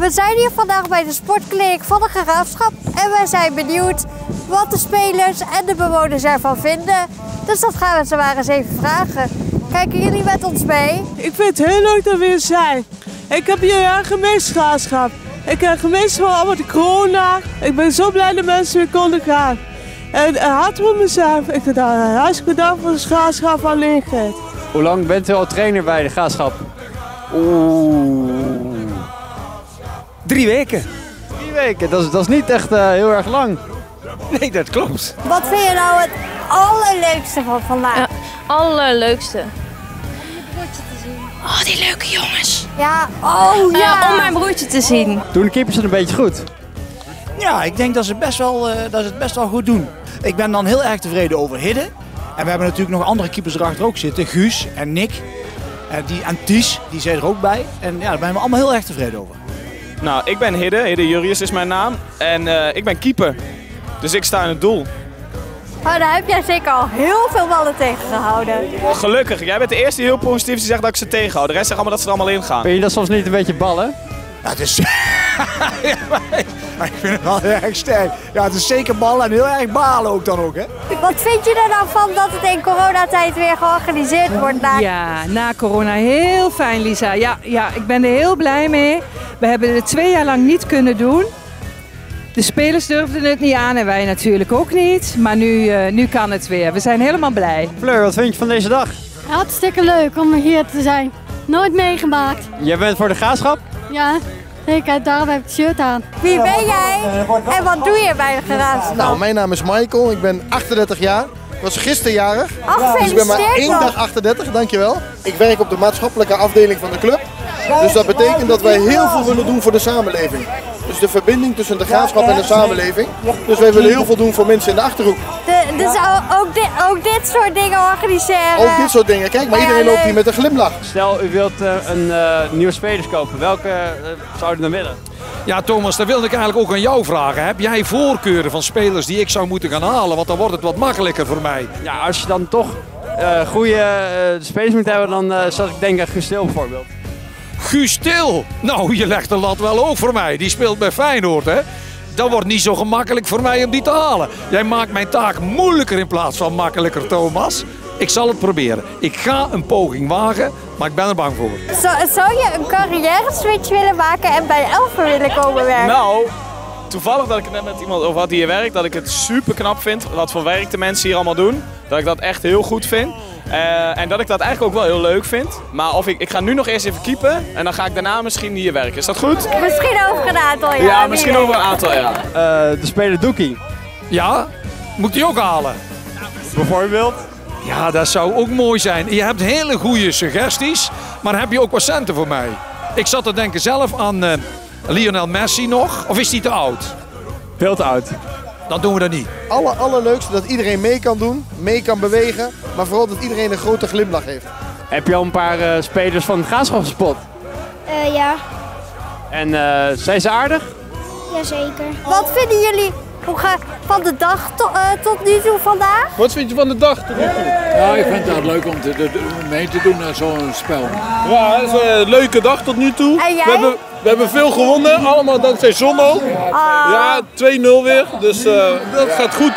We zijn hier vandaag bij de sportkliniek van de Graafschap en wij zijn benieuwd wat de spelers en de bewoners ervan vinden. Dus dat gaan we ze maar eens even vragen. Kijken jullie met ons mee? Ik vind het heel leuk dat we hier zijn. Ik heb hier een gemist graafschap. Ik heb gemist van allemaal de corona. Ik ben zo blij dat mensen weer konden gaan. En hard voor mezelf. Ik heb daar hartstikke bedankt voor de graafschap van Lingert. Hoe lang bent u al trainer bij de graafschap? Oeh. Drie weken. Drie weken, dat is, dat is niet echt uh, heel erg lang. Nee, dat klopt. Wat vind je nou het allerleukste van vandaag? Ja, allerleukste. Oh, die leuke jongens. Ja, oh ja. Uh, om mijn broertje te zien. Doen de keepers het een beetje goed? Ja, ik denk dat ze, best wel, uh, dat ze het best wel goed doen. Ik ben dan heel erg tevreden over Hidde. En we hebben natuurlijk nog andere keepers erachter ook zitten. Guus en Nick. En, die, en Ties, die zijn er ook bij. En ja, daar zijn we allemaal heel erg tevreden over. Nou, ik ben Hidde. Hidde Jurius is mijn naam. En uh, ik ben keeper. Dus ik sta in het doel. Oh, daar heb jij zeker al heel veel ballen tegengehouden. Gelukkig. Jij bent de eerste die heel positief die zegt dat ik ze tegenhoud. De rest zegt allemaal dat ze er allemaal in gaan. Vind je dat soms niet een beetje ballen? Ja, het is... ik vind het wel heel erg sterk. Ja, het is zeker ballen en heel erg balen ook dan ook, hè? Wat vind je er dan van dat het in coronatijd weer georganiseerd wordt? Na... Ja, na corona heel fijn, Lisa. Ja, ja, ik ben er heel blij mee. We hebben het twee jaar lang niet kunnen doen. De spelers durfden het niet aan en wij natuurlijk ook niet. Maar nu, uh, nu kan het weer. We zijn helemaal blij. Fleur, wat vind je van deze dag? Hartstikke leuk om hier te zijn. Nooit meegemaakt. Jij bent voor de graafschap? Ja, zeker. Daarom heb ik het shirt aan. Wie ben jij en wat doe je bij de graafschap? Nou, mijn naam is Michael. Ik ben 38 jaar. Ik was gisteren jarig. Ach, dus ik ben maar één dag 38, dankjewel. Ik werk op de maatschappelijke afdeling van de club. Dus dat betekent dat wij heel veel willen doen voor de samenleving. Dus de verbinding tussen de graafschap en de samenleving. Dus wij willen heel veel doen voor mensen in de Achterhoek. De, dus ook dit, ook dit soort dingen organiseren? Ook dit soort dingen. Kijk, maar iedereen loopt hier met een glimlach. Stel, u wilt uh, een uh, nieuwe spelers kopen. Welke uh, zou u dan willen? Ja, Thomas, dat wilde ik eigenlijk ook aan jou vragen. Heb jij voorkeuren van spelers die ik zou moeten gaan halen? Want dan wordt het wat makkelijker voor mij. Ja, als je dan toch goede spelers moet hebben, dan zou ik denken Guus Stil bijvoorbeeld. Guus Stil. Nou, je legt de lat wel hoog voor mij. Die speelt bij Feyenoord, hè? Dat wordt niet zo gemakkelijk voor mij om die te halen. Jij maakt mijn taak moeilijker in plaats van makkelijker, Thomas. Ik zal het proberen. Ik ga een poging wagen, maar ik ben er bang voor. zou je een carrière switch willen maken en bij Elfen willen komen werken? Nou, toevallig dat ik het net met iemand over had die hier werkt, dat ik het super knap vind wat voor werk de mensen hier allemaal doen. Dat ik dat echt heel goed vind. Uh, en dat ik dat eigenlijk ook wel heel leuk vind. Maar of ik, ik ga nu nog eerst even keepen en dan ga ik daarna misschien hier werken. Is dat goed? Misschien over een aantal jaar. Ja, misschien over een aantal jaar. Uh, de speler Doekie. Ja, moet die ook halen? Bijvoorbeeld? Ja, dat zou ook mooi zijn. Je hebt hele goede suggesties, maar heb je ook wat centen voor mij? Ik zat te denken zelf aan uh, Lionel Messi nog, of is die te oud? Veel te oud. Dan doen we dat niet. Aller, allerleukste dat iedereen mee kan doen, mee kan bewegen, maar vooral dat iedereen een grote glimlach heeft. Heb je al een paar uh, spelers van het graafschap gespot? Uh, ja. En uh, zijn ze aardig? Jazeker. Wat vinden jullie hoe gaat van de dag to, uh, tot nu toe vandaag? Wat vind je van de dag tot nu toe? Ja, ik vind het leuk om te, de, mee te doen aan zo'n spel. Ja, het is een leuke dag tot nu toe. En jij? We hebben, we hebben veel gewonnen, allemaal dankzij Zon ook. Ah. Ja, 2-0 weer, dus uh, dat gaat goed.